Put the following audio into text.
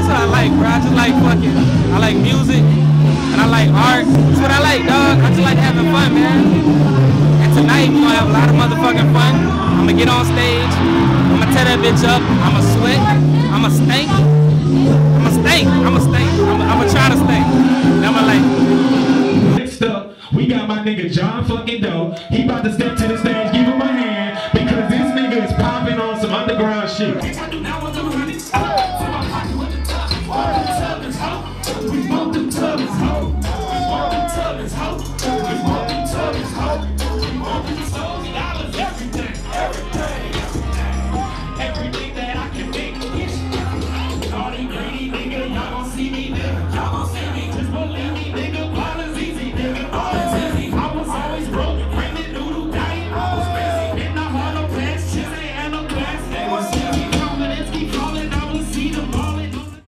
That's what I like, bro. I just like fucking, I like music, and I like art. That's what I like, dog. I just like having fun, man. And tonight, we're gonna have a lot of motherfucking fun. I'm gonna get on stage. I'm gonna tear that bitch up. I'm gonna sweat. I'm gonna stink. I'm gonna stink. I'm gonna stink. I'm gonna try to stink. And I'm gonna like... Next up, we got my nigga John Fuggin Dough. He about to step to the stage. Give him a hand. Because this nigga is popping on some underground shit. I do not want to We want them tubbies. We want them tubbies. We want them tubbies. We want them dollars, everything, everything. Everything that I can make. Naughty, greedy nigga, y'all gon' see me